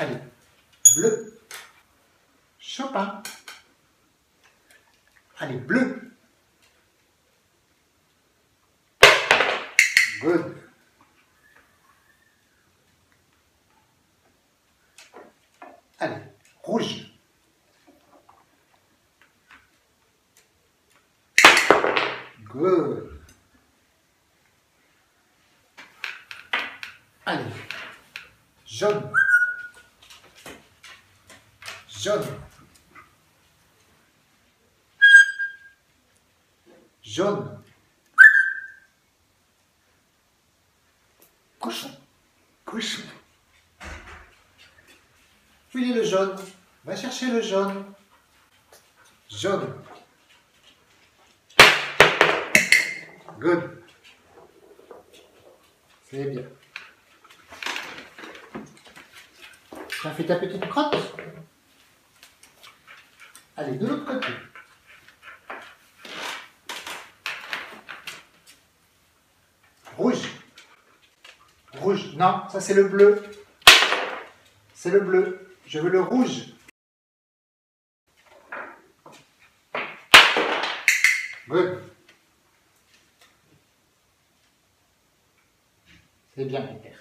Allez, bleu. Chopin. Allez, bleu. Good. Allez, rouge. Good. Allez, jaune. Jaune. Jaune. Cochon. Cochon. Où il est le jaune Va chercher le jaune. Jaune. Good. C'est bien. As fait ta petite crotte? Allez, de l'autre côté. Rouge. Rouge. Non, ça c'est le bleu. C'est le bleu. Je veux le rouge. Good. C'est bien, Peter.